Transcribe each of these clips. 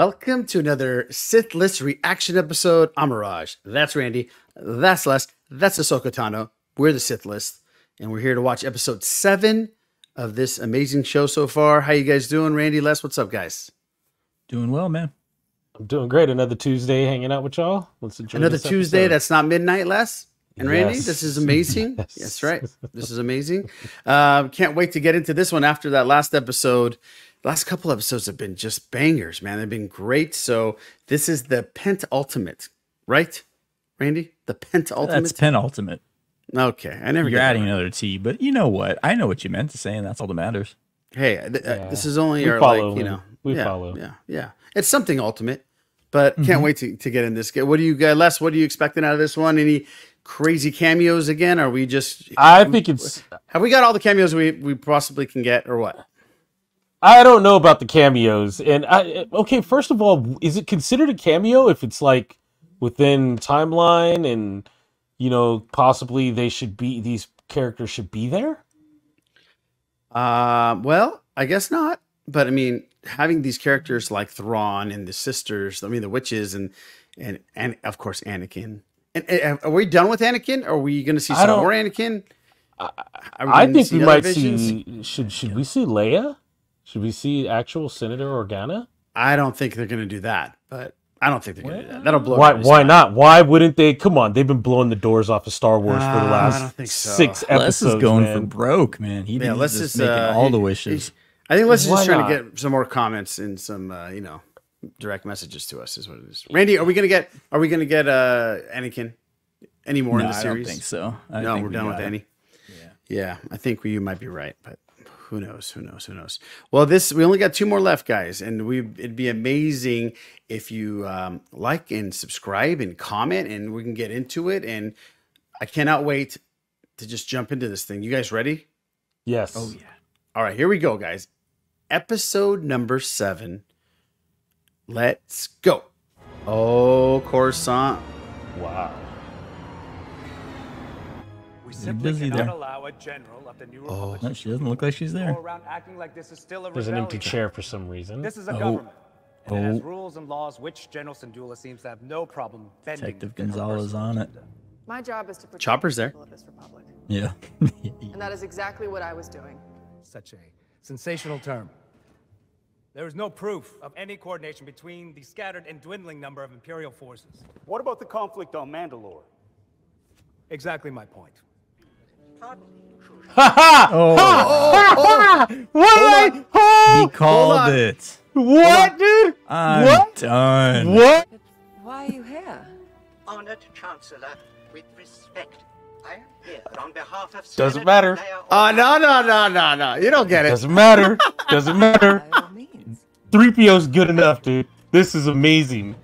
Welcome to another Sith List reaction episode. I'm Mirage. That's Randy. That's Les. That's Ahsoka Tano. We're the Sith List, and we're here to watch episode seven of this amazing show so far. How you guys doing, Randy? Les, what's up, guys? Doing well, man. I'm doing great. Another Tuesday hanging out with y'all. Let's enjoy Another this Tuesday episode. that's not midnight, Les. And Randy, Yes. this is amazing. Yes. That's right. This is amazing. Uh, can't wait to get into this one after that last episode. The last couple episodes have been just bangers, man. They've been great. So this is the penultimate, right, Randy? The penultimate. That's penultimate. okay, I never. You're adding right. another T, but you know what? I know what you meant to say, and that's all that matters. Hey, th- uh, this is only We our follow, like you know. We yeah, follow. Yeah, yeah. It's something ultimate, but Mm-hmm. can't wait to, to get in this. What do you guys, Les? What are you expecting out of this one? Any crazy cameos again? Are we just? I think it's. Have we got all the cameos we we possibly can get, or what? I don't know about the cameos. And I okay. First of all, is it considered a cameo if it's like within timeline and you know possibly they should be these characters should be there? Uh, well, I guess not. But I mean, having these characters like Thrawn and the sisters, I mean, the witches, and and and of course Anakin. And, and are we done with Anakin? Are we going to see some more Anakin? Are I think we might visions? see. Should should we see Leia? Should we see actual Senator Organa? I don't think they're going to do that. But I don't think they're going to do that. That'll blow. Why? Why mind. not? Why wouldn't they? Come on, they've been blowing the doors off of Star Wars for Uh, the I last don't think so. six Les episodes. is going man. for broke, man. He, Yeah, he's let's just just making uh, all he- the he- wishes. I think let's Why just trying not? to get some more comments and some, uh, you know, direct messages to us. Is what it is. Randy, are we gonna get? Are we gonna get uh Anakin any more no, in the I series? don't think so. I no, think we're we done with got it. any. Yeah, I think we, you might be right, but who knows? Who knows? Who knows? Well, this we only got two more left, guys, and we it'd be amazing if you um, like and subscribe and comment, and we can get into it. And I cannot wait to just jump into this thing. You guys ready? Yes. Oh yeah. All right, here we go, guys. Episode number seven. Let's go. Oh, Coruscant. Wow. We You're simply busy cannot there. allow a general of the New Oh. No, she doesn't look like she's there. go around acting like this is still a There's an empty chair for some reason. This is a Oh. government. And it has Oh. rules and laws which General Syndulla seems to have no problem bending. Detective to Gonzalez on it. My job is to protect Chopper's the there. of this republic. Yeah. And that is exactly what I was doing. Such a sensational term. There is no proof of any coordination between the scattered and dwindling number of Imperial forces. What about the conflict on Mandalore? Exactly my point. Oh. Oh. what? he Oh, called it. what, dude? I'm What? done. What? Why are you here? Honored Chancellor, with respect, I am here on behalf of Doesn't Senate matter. Leia uh, Oh no no no no no! You don't get it. Doesn't matter. Doesn't matter. By all means. 3PO's good enough, dude. This is amazing.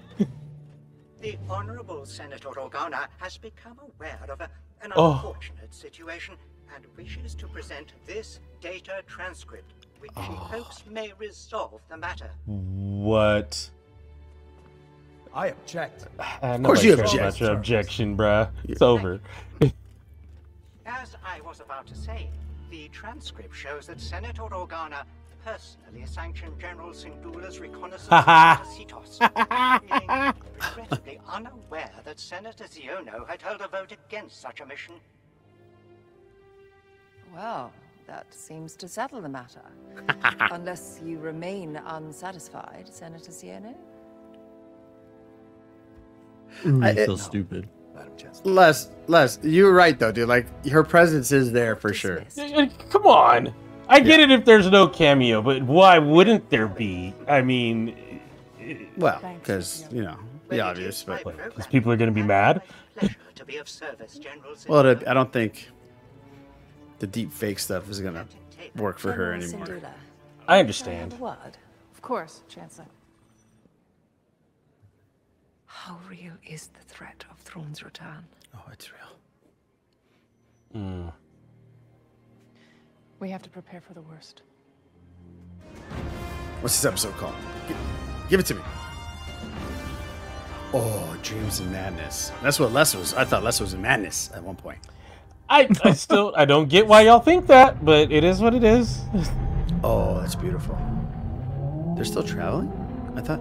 The Honorable Senator Organa has become aware of a, an Oh. unfortunate situation and wishes to present this data transcript, which she Oh. Ah. hopes may resolve the matter. What? I object. Uh, of course you object. your objection, bruh. It's over. As I was about to say, the transcript shows that Senator Organa personally sanctioned General Syndulla's reconnaissance Ha into Seatos, feeling regrettably unaware that Senator Xiono had held a vote against such a mission. Well, that seems to settle the matter. Unless you remain unsatisfied, Senator Xiono. I- He's so stupid. Madam Chancellor. Les, Les, you're right though, dude. Like her presence is there for sure. Come on. I get it if there's no cameo, but why wouldn't there be? I mean, Well, because you know the obvious, but because people are gonna be mad. to be service, well, I don't think the deep fake stuff is gonna work for her anymore. I can I have understand. a word? Of course, Chancellor. How real is the threat of Thrawn's return? Oh, it's real. We have to prepare for the worst. What's this episode called? Gi- give it to me. Oh, dreams and madness. That's what Les was. I thought Les was in madness at one point. I, I still I don't get why y'all think that, but it is what it is. Oh, that's beautiful. They're still traveling? I thought.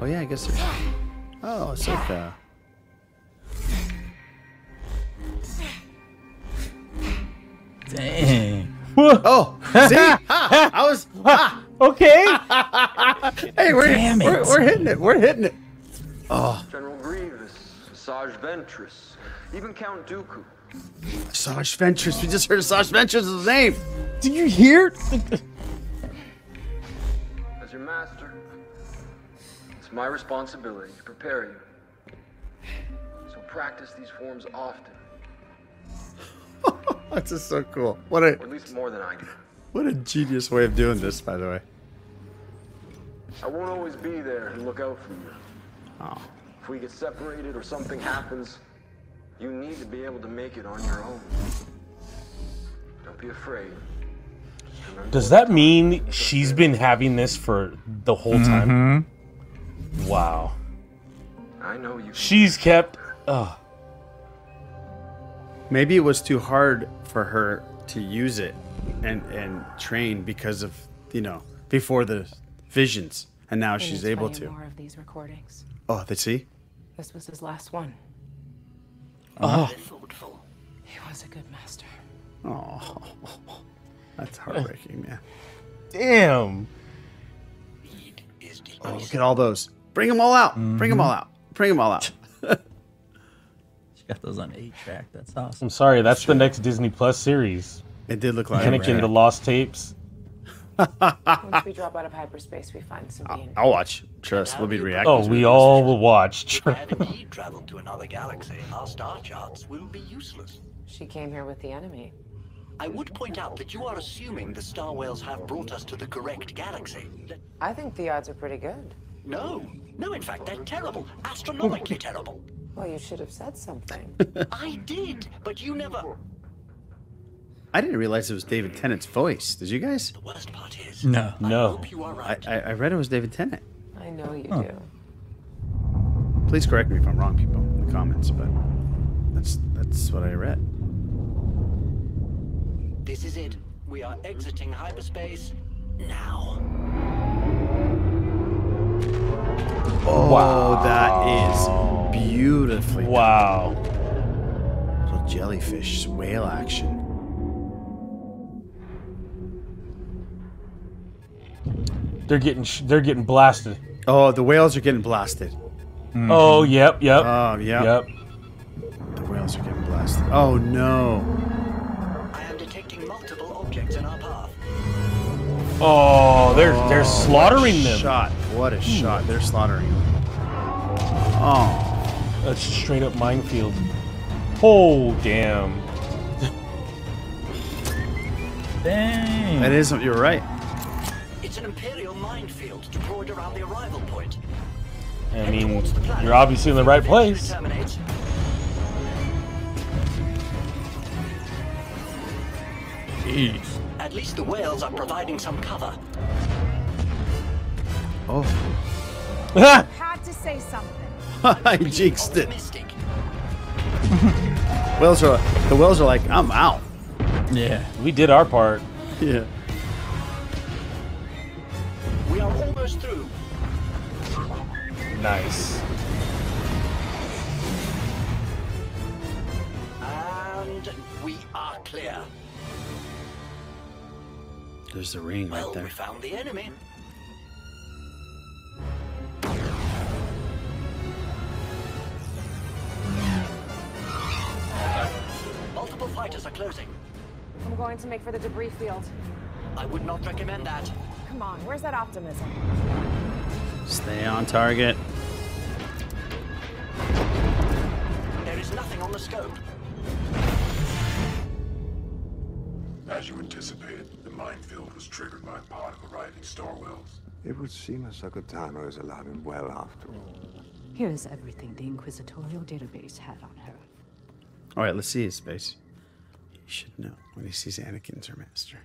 Oh yeah, I guess They're... Oh, Ahsoka. Uh, Dang. Oh, see, Ha! I was. Ha! Okay. Hey, we're, Damn it. we're we're hitting it. We're hitting it. Oh. General Grievous, Asajj Ventress, even Count Dooku. Sarge Ventress. We just heard Sarge Ventress' name. Did you hear? As your master, it's my responsibility to prepare you. So practice these forms often, That's just so cool. What a or at least more than I do. what a genius way of doing this, by the way. I won't always be there and look out for you. Oh. If we get separated or something happens, you need to be able to make it on your own. Don't be afraid. Does that mean she's been having this for the whole time? Mm-hmm. Wow. I know you. She's kept. Oh, Maybe it was too hard for her to use it and and train because of you know before the visions, and now We she's able to. More of these recordings. Oh, they see. This was his last one. Oh. Thoughtful. He was a good master. Oh, that's uh. heartbreaking, man. damn. Is Oh, look at all those. Bring them all out. Bring them mm-hmm. all out. Bring them all out. She got those on eight track. That's awesome. I'm sorry. That's the next Disney Plus series. It did look like Anakin: The Lost Tapes. Once we drop out of hyperspace, we find Sabine. I'll watch. Trust. We'll be reacting. Oh, we all will watch. have indeed traveled to another galaxy. Our star charts will be useless. She came here with the enemy. I would point out that you are assuming the star whales have brought us to the correct galaxy. I think the odds are pretty good. No, no, in fact, they're terrible. Astronomically terrible. Well, you should have said something. I did, but you never. I didn't realize it was David Tennant's voice. Did you guys? The worst part is. No. I No. hope you are I, right. I, I read it was David Tennant. I know you oh. do. Please correct me if I'm wrong, people, in the comments. But that's that's what I read. This is it. We are exiting hyperspace now. Oh, that is beautifully. Wow. Little jellyfish whale action. They're getting sh- they're getting blasted. Oh, the whales are getting blasted. Mm-hmm. Oh, yep, yep. Oh, yeah. Yep. The whales are getting blasted. Oh no. I am detecting multiple objects in our path. Oh, they're oh, they're slaughtering them. Shot. What a hmm. shot. They're slaughtering them. Oh. That's just straight up minefield. Oh, damn. Dang. That is. You're right. It's an Imperial minefield deployed around the arrival point. I mean, towards the planet. you're obviously in the right place. Jeez. At least the whales are providing some cover. Oh. Had to say something. I jinxed it. Whales are. The whales are like, I'm out. Yeah. we did our part. Yeah. Nice. And we are clear. There's the ring right Well, there. we found the enemy. Multiple fighters are closing. I'm going to make for the debris field. I would not recommend that. Come on, where's that optimism? Stay on target. The scope. As you anticipated, the minefield was triggered by a pod of arriving star whales. It would seem Ahsoka Tano is alive and well after all. Here's everything the Inquisitorial database had on her. All right, let's see his face. He should know when he sees Anakin's her master.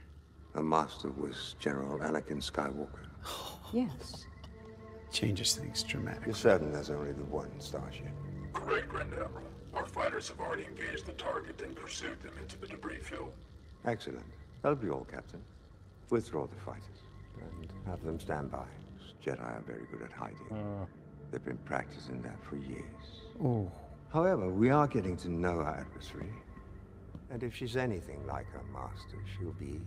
Her master was General Anakin Skywalker. Yes. Changes things dramatically. You're certain there's only the one starship? Correct, Grand Admiral. Our fighters have already engaged the target and pursued them into the debris field. Excellent. That'll be all, Captain. Withdraw the fighters and have them stand by. Jedi are very good at hiding. Ah. They've been practicing that for years. Oh. However, we are getting to know our adversary. And if she's anything like her master, she'll be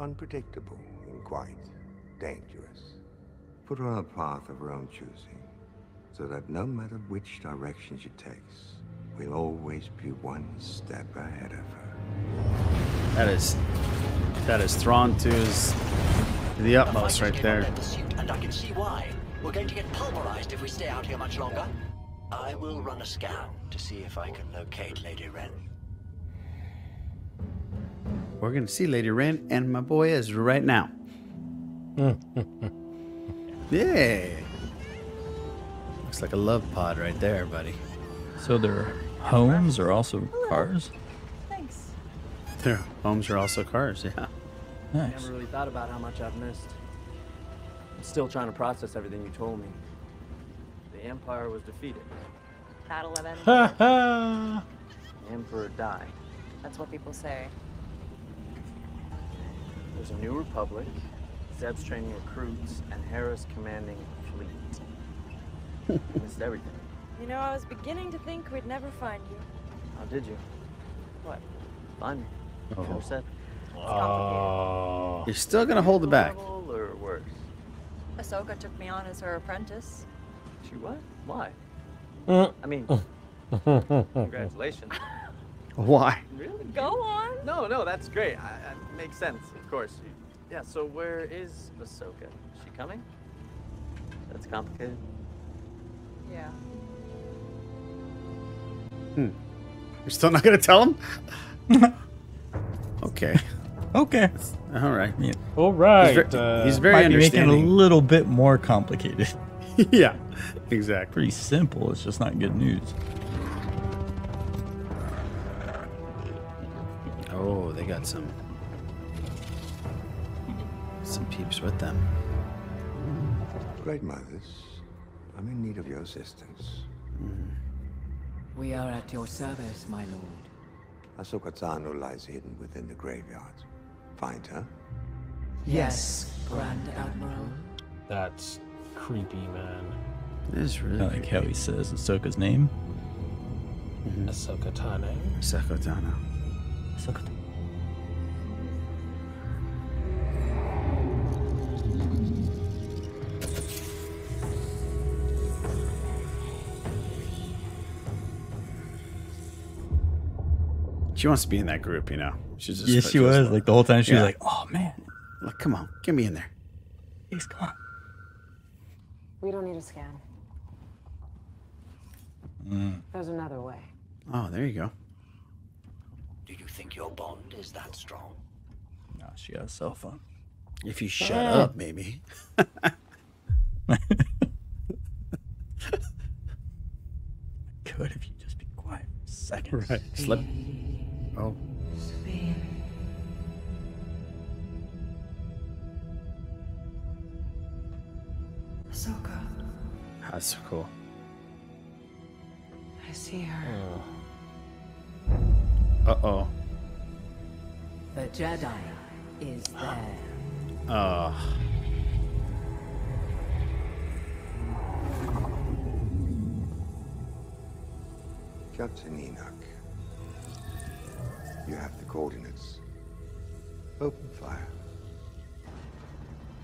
unpredictable and quite dangerous. Put her on a path of her own choosing, so that no matter which direction she takes, we'll always be one step ahead of her. That is that is Thrawn to his to the utmost right there. Pursuit, and I can see why. We're going to get pulverized if we stay out here much longer. I will run a scan to see if I can locate Lady Wren. We're gonna see Lady Wren and my boy Ezra right now. Yeah. Looks like a love pod right there, buddy. So their homes are also cars? Thanks. Their homes are also cars, yeah. Nice. Never really thought about how much I've missed. I'm still trying to process everything you told me. The Empire was defeated. Battle of Endor. Ha The Emperor died. That's what people say. There's a new republic. Zeb's training recruits, and Hera's commanding a fleet. I missed everything. You know, I was beginning to think we'd never find you. How did you? What? Find me. Oh. Never said. Oh. You're still gonna hold it back. Level or worse? Ahsoka took me on as her apprentice. She what? Why? Mm. I mean, congratulations. Why? Really? Go on. No, no, that's great. I, I, makes sense, of course. Yeah. So where is Ahsoka? Is she coming? That's complicated. Yeah. Hmm. You're still not gonna tell him? okay. Okay. All right. Yeah. All right. He's, ve- uh, he's very Might be making it a little bit more complicated. yeah. Exactly. Pretty simple. It's just not good news. Oh, they got some some peeps with them. Great mothers, I'm in need of your assistance. We are at your service, my lord. Ahsoka Tano lies hidden within the graveyard. Find her. Yes, Grand Admiral. That's creepy, man. It is really I like how he says Ahsoka's name. Ahsoka Tane. Ahsoka Tano. Ahsoka. She wants to be in that group, you know. She's just Yeah, she was. Like the whole time she was like, oh man, Like, come on, get me in there. Please, come on. We don't need a scan. Mm. There's another way. Oh, there you go. Do you think your bond is that strong? No, she got a cell phone. If you shut up, maybe. Good if you just be quiet for a second. Right. Slip. Oh. Ahsoka, That's so cool. I see her. Uh oh. The Jedi is there. Oh. Captain Enoch. You have the coordinates. Open fire.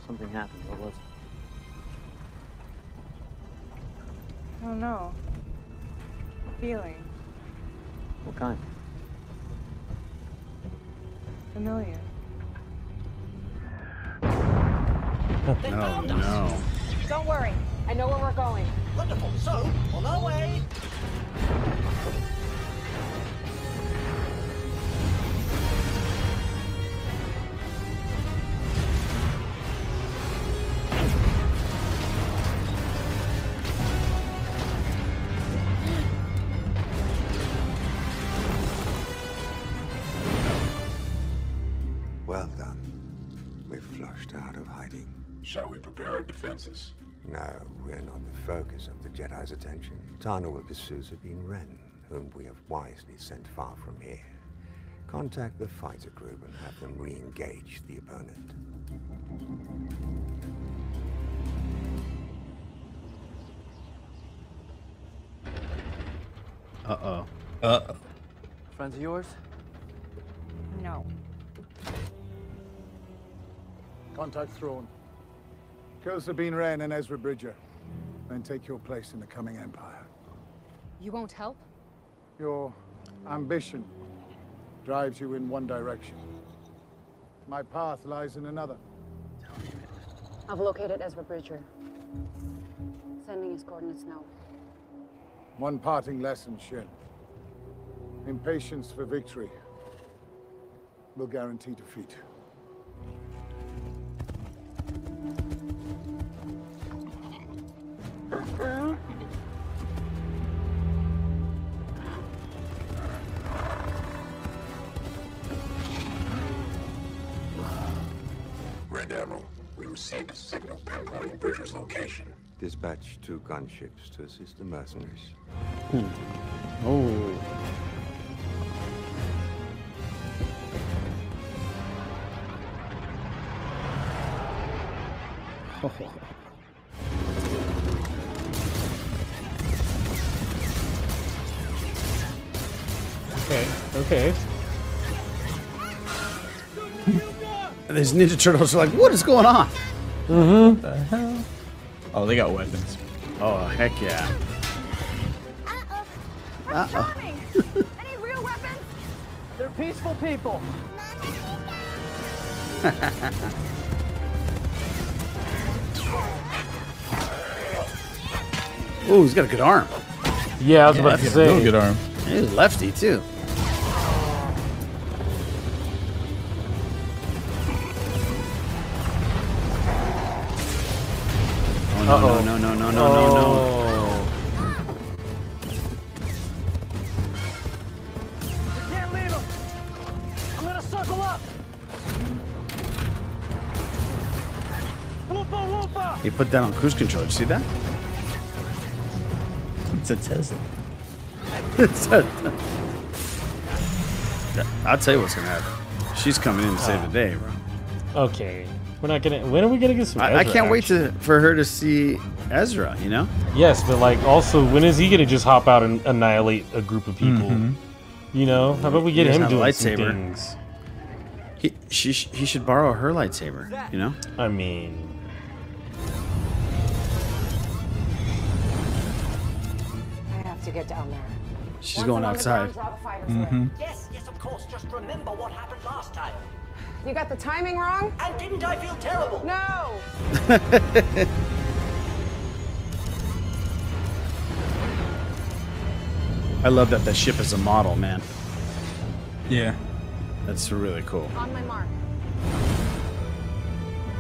Something happened. What was it? I don't know. Feeling What kind? familiar. Oh no. Don't worry. I know where we're going. Wonderful. So, on our way. Well done. We've flushed out of hiding. Shall we prepare our defenses? No, we're not the focus of the Jedi's attention. Tano will pursue Sabine Wren, whom we have wisely sent far from here. Contact the fighter group and have them re-engage the opponent. Uh-oh. Uh-oh. Friends of yours? Contact Thrawn. Kill Sabine Wren and Ezra Bridger. Then take your place in the coming Empire. You won't help? Your ambition drives you in one direction. My path lies in another. Tell me. I've located Ezra Bridger. Sending his coordinates now. One parting lesson, Shin. Impatience for victory will guarantee defeat. Grand Admiral, we received a signal pinpointing Bridger's location. Dispatch two gunships to assist the mercenaries. Hmm. Oh. Okay. Okay. And these Ninja Turtles are like, what is going on? Mm-hmm. The hell? Oh, they got weapons. Oh, heck yeah. Uh-oh. Any real weapons? They're peaceful people. Ooh, he's got a good arm. Yeah, I was about to say. Real good arm. He's lefty, too. Put that on cruise control. Did you see that? It's a Tesla. It's a- I'll tell you what's gonna happen. She's coming in to save the day, bro. Okay. We're not gonna. When are we gonna get some? I, I can't wait to for her to see Ezra. You know? Yes, but like, also, when is he gonna just hop out and annihilate a group of people? Mhm. You know, how about we get He him have a doing some lightsaber. things? He she he should borrow her lightsaber. You know? I mean, get down there. She's Once going I'm on the outside. ground, draw the fighters Mhm. Yes, yes, of course. Just remember what happened last time. You got the timing wrong? And didn't I feel terrible? No! I love that the ship is a model, man. Yeah. That's really cool. On my mark.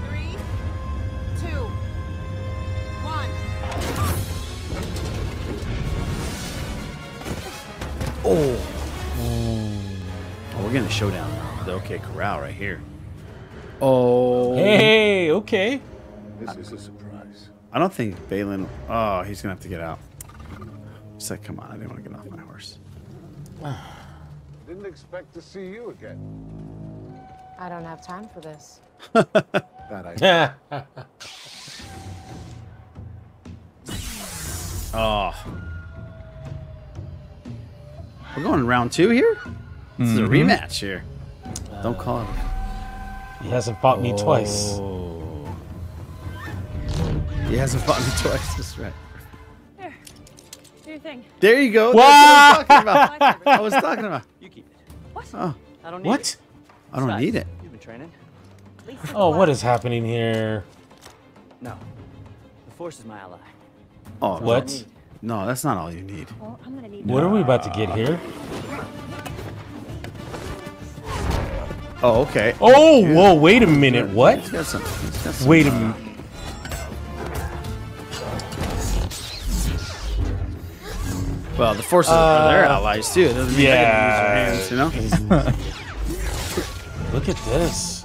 Three, two, Oh. Oh, we're getting a showdown now. The OK Corral right here. Oh. hey, okay. This is a surprise. I don't think Baylan. Oh, he's gonna have to get out. It's like, come on, I didn't want to get off my horse. Didn't expect to see you again. I don't have time for this. Bad idea. Oh. We're going round two here? This is a Mhm. rematch here. Don't call it. He hasn't fought me twice. Oh. He hasn't fought me twice. That's right. Here. Do your thing. There you go. Wow. That's what I was talking about. I was talking about. You keep it. What? Oh. I don't need What? it. I don't need it. You've been training. Oh, what is happening here? No. The Force is my ally. Oh, That's all I What? Need. No, that's not all you need. Well, I'm gonna need What are we about to get here? Oh, okay. Oh, whoa, wait a minute. What? He's got some. He's got some Wait a uh, minute. Well, the forces are their allies too. It doesn't mean yeah. they can use their hands, you know? Look at this.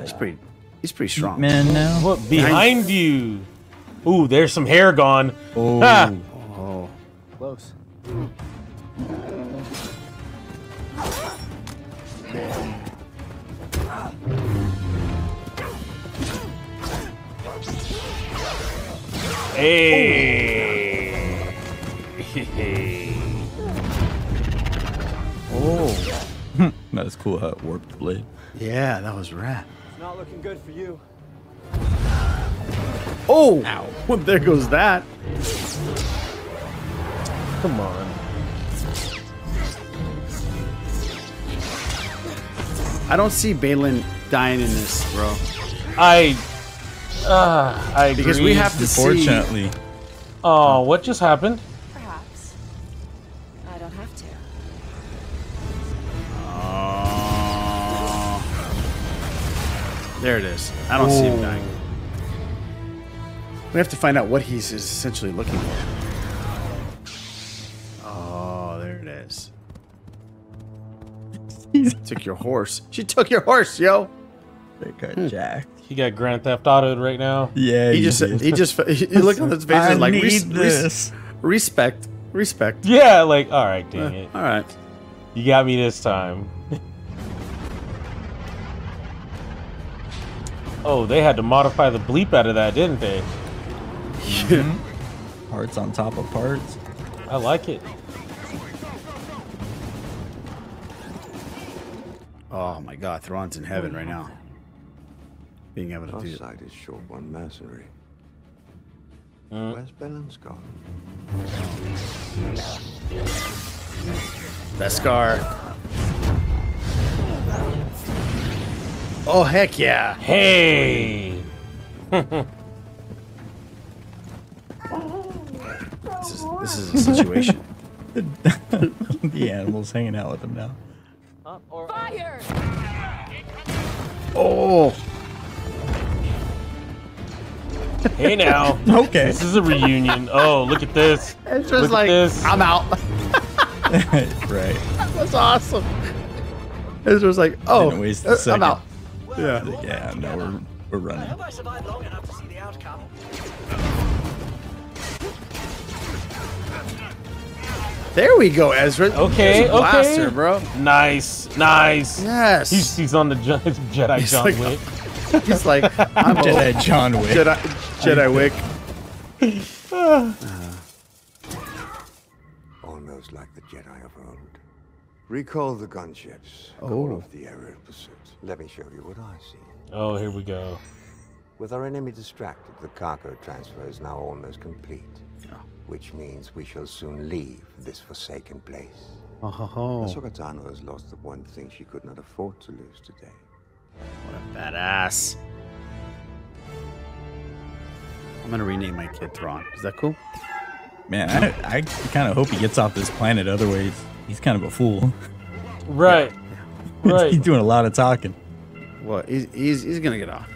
He's pretty. He's pretty strong. Man, now. What behind you? Ooh, there's some hair gone. Oh. Ha! Oh. close. Hey. Oh, oh. that was cool how it warped the blade. yeah, that was rad. It's not looking good for you. Oh, well, there goes that. Come on. I don't see Baylan dying in this, bro. I. Uh, I Because we have to see- Oh, what just happened? Perhaps. I don't have to. Oh. There it is. I don't see him dying. We have to find out what he's essentially looking for. Oh, there it is. took your horse. She took your horse, yo. they got Hmm. jacked. He got Grand Theft Autoed right now. Yeah, He just, he just, he looked on his face I and like, need res- res- this. respect, respect. Yeah, like, all right, dang Uh, it. all right. You got me this time. oh, they had to modify the bleep out of that, didn't they? Parts on top of parts. I like it. Oh my God, Thrawn's in heaven right now. Being able to Our do side is short one mercenary. Hmm. Where's Baylan's gone? Beskar. Oh heck yeah! Hey! This is this is a situation. the animals hanging out with them now. Fire! Oh, Hey now. Okay. This is a reunion. Oh, look at this. it's just at like this. I'm out. right. That's awesome. It's just like oh, Didn't waste uh, I'm out. Yeah. Like, yeah, no, we're we're running. Have I survived long enough to see the outcome? There we go, Ezra. Okay, a blaster, okay. bro. Nice, nice. Yes. He's, he's on the Jedi He's John like- Wick. He's like I'm Jedi John Wick. Jedi Jedi Wick. Almost like the Jedi of old. Recall the gunships. Oh. Call off the area of pursuit. Let me show you what I see. Oh, here we go. With our enemy distracted, the cargo transfer is now almost complete. Which means we shall soon leave this forsaken place. Oh, ho, ho. Ahsoka Tano has lost the one thing she could not afford to lose today. What a badass. I'm gonna rename my kid Thrawn. Is that cool? Man, I, I kind of hope he gets off this planet. Otherwise, he's kind of a fool. Right. he's Right. doing a lot of talking. Well, he's he's, he's gonna get off.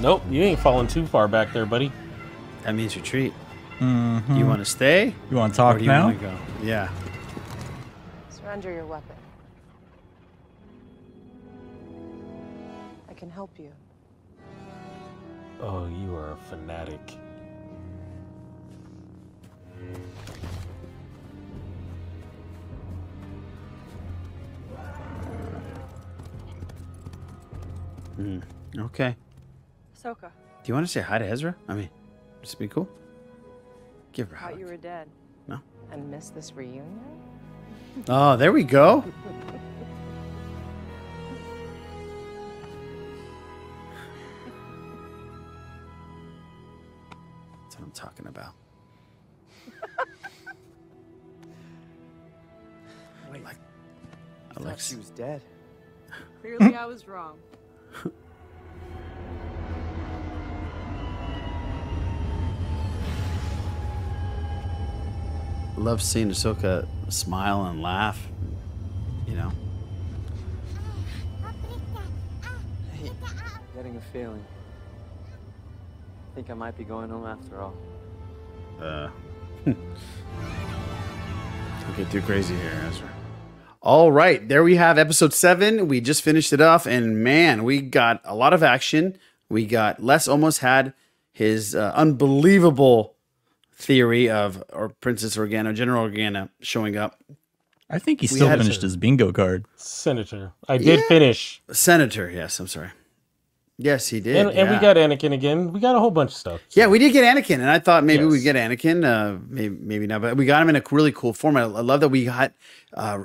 Nope, you ain't falling too far back there, buddy. That means retreat. Mhm. You want to stay? You want to Or talk do you now? wanna go? Yeah. Surrender your weapon. Can help you. Oh, you are a fanatic. Hmm. Okay. Ahsoka, Do you want to say hi to Ezra? I mean, just be cool. Give her a thought you were dead. No. And miss this reunion? Oh, there we go. talking about. Wait, Like- I thought Alex. she was dead. Clearly, I was wrong. Love seeing Ahsoka smile and laugh. You know. Hey, getting a feeling. I think I might be going home after all. Uh, don't get too crazy here, Ezra. All right, there we have episode seven. We just finished it off, and man, we got a lot of action. We got Les almost had his uh, unbelievable theory of or Princess Organa, General Organa showing up. I think he We still had finished to- his bingo card. Senator. I did Yeah. finish. Senator, yes, I'm sorry. Yes, he did. And, and we got Anakin again. We got a whole bunch of stuff. Yeah, we did get Anakin, and I thought maybe Yes. we'd get Anakin. Uh, maybe, maybe not, but we got him in a really cool format. I love that we got uh,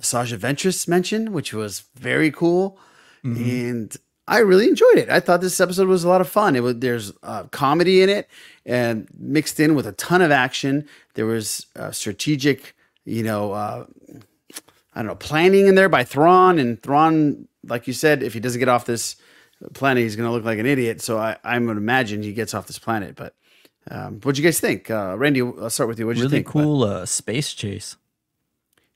Sasha Ventress mentioned, which was very cool, and I really enjoyed it. I thought this episode was a lot of fun. It was there's uh, comedy in it, and mixed in with a ton of action. There was uh, strategic, you know, uh, I don't know, planning in there by Thrawn, and Thrawn, like you said, if he doesn't get off this planet, he's going to look like an idiot. So I, I'm going to imagine he gets off this planet. But um, what'd you guys think? Uh, Randy, I'll start with you. What'd you think? Really cool uh, space chase.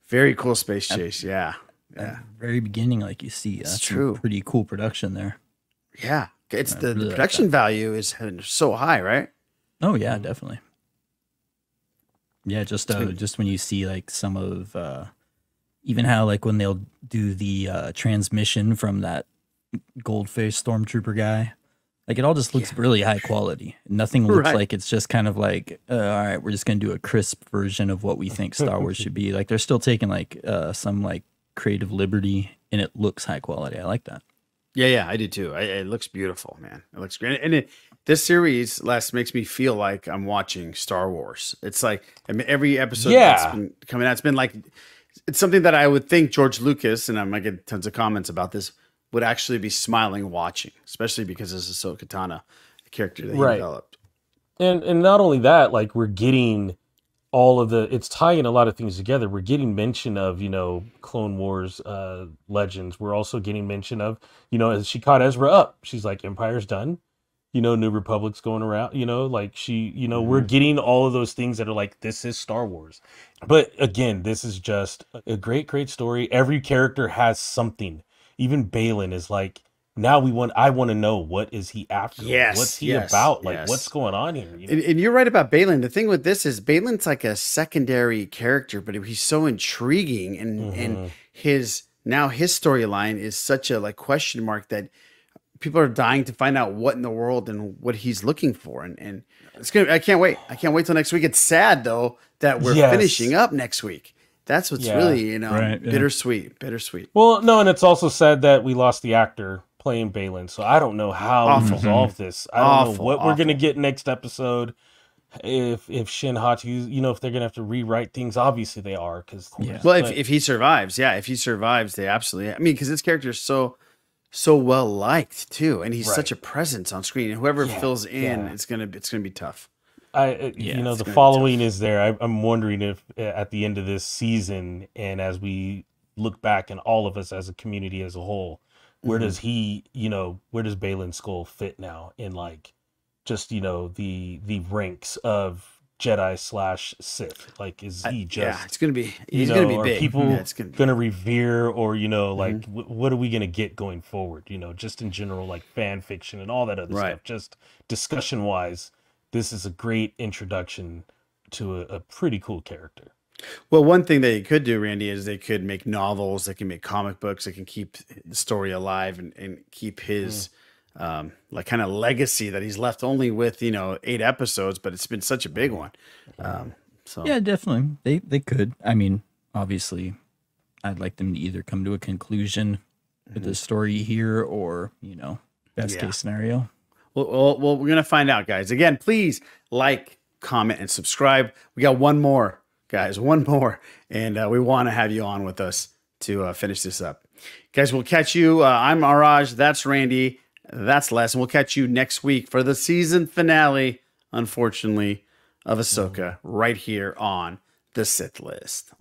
Very cool space chase. Yeah. Yeah. Very beginning, like you see. That's some true. Pretty cool production there. Yeah. It's the, really the like production value is so high, right? Oh yeah, definitely. Yeah, just uh, just when you see like some of uh, even how like when they'll do the uh, transmission from that goldfish stormtrooper guy, like it all just looks really high quality. Nothing looks Right. like it's just kind of like uh, all right, we're just gonna do a crisp version of what we think Star Wars should be. Like they're still taking like uh, some like creative liberty, and it looks high quality. I like that. Yeah, yeah, I do too. I, it looks beautiful, man. It looks great, and it, this series last makes me feel like I'm watching Star Wars. It's like I mean, every episode Yeah. that's been coming out, it's been like it's something that I would think George Lucas, and I might get tons of comments about this, would actually be smiling watching, especially because this is Ahsoka Katana, the character that he Right. developed. and and not only that like we're getting all of the it's tying a lot of things together. We're getting mention of you know clone wars uh legends. We're also getting mention of you know as she caught ezra up. She's like empire's done. You know new republic's going around you know like she you know we're getting all of those things that are like this is star wars. But again this is just a great great story. Every character has something even Baylan is like now we want i want to know what is he after Yes, what's he yes, about like yes. what's going on here you know? And, and you're right about Baylan. The thing with this is Baylan's like a secondary character, but he's so intriguing, and Mm-hmm. and his now his storyline is such a like question mark that people are dying to find out what in the world and what he's looking for, and and it's gonna. I can't wait. I can't wait till next week. It's sad though that we're Yes. finishing up next week. That's what's Yeah. really you know Right, yeah. bittersweet, bittersweet. Well, no, and it's also said that we lost the actor playing Baylan. So I don't know how Awful. we resolve mm-hmm. this. I don't know Awful, what we're gonna get next episode. If if Shin Hati, you know, if they're gonna have to rewrite things, obviously they are because Well, if, if he survives, yeah, if he survives, they absolutely. I mean, because this character is so so well liked too, and he's such a presence on screen. And whoever Yeah, fills in, yeah. it's gonna it's gonna be tough. I, uh, Yeah, you know, the gonna following is there. I, I'm wondering if uh, at the end of this season, and as we look back, and all of us as a community as a whole, where Mhm. does he, you know, where does Baylan Skoll fit now in like just you know the the ranks of Jedi slash Sith? Like, is he just? yeah, it's gonna be- you he's gonna be are big. People Yeah, it's gonna gonna, be- revere, or you know, like Mhm. wh- what are we gonna get going forward? You know, just in general, like fan fiction and all that other Right. stuff. Just discussion wise, this is a great introduction to a, a pretty cool character. Well, one thing that they could do, Randy, is they could make novels. They can make comic books. They can keep the story alive and, and keep his um, like kind of legacy that he's left only with you know eight episodes, but it's been such a big one. Um, so Yeah, definitely. They they could. I mean, obviously, I'd like them to either come to a conclusion with the story here, or you know, best Mm-hmm. Yeah. case scenario. Well, well, we're gonna find out, guys. Again, please like, comment, and subscribe. We got one more, guys, one more, and uh, we want to have you on with us to uh, finish this up, guys. We'll catch you. Uh, I'm Araj. That's Randy. That's Les, and we'll catch you next week for the season finale. Unfortunately, of Ahsoka, right here on the Sith list.